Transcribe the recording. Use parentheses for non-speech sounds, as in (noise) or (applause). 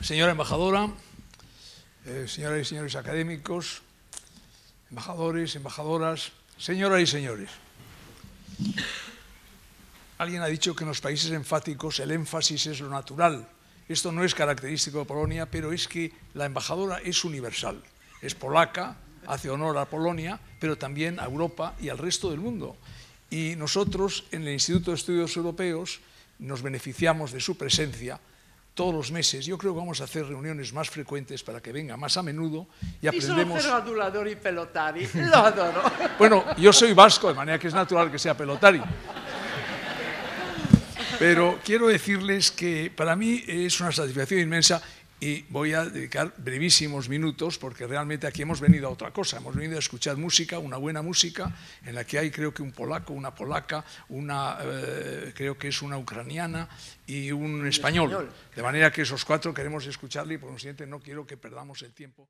Señora embajadora, eh, señoras y señores académicos, embajadores, embajadoras, señoras y señores. Alguien ha dicho que en los países enfáticos el énfasis es lo natural. Esto no es característico de Polonia, pero es que la embajadora es universal. Es polaca, hace honor a Polonia, pero también a Europa y al resto del mundo. Y nosotros en el Instituto de Estudios Europeos nos beneficiamos de su presencia todos los meses. Yo creo que vamos a hacer reuniones más frecuentes para que venga más a menudo y aprendemos... Y sono aduladori pelotari, lo adoro. (laughs) Bueno, yo soy vasco, de manera que es natural que sea pelotari. Pero quiero decirles que para mí es una satisfacción inmensa y voy a dedicar brevísimos minutos porque realmente aquí hemos venido a otra cosa, hemos venido a escuchar música, una buena música, en la que hay creo que un polaco, una polaca, una, eh, creo que es una ucraniana y un español. De manera que esos cuatro queremos escucharle y por consiguiente no quiero que perdamos el tiempo.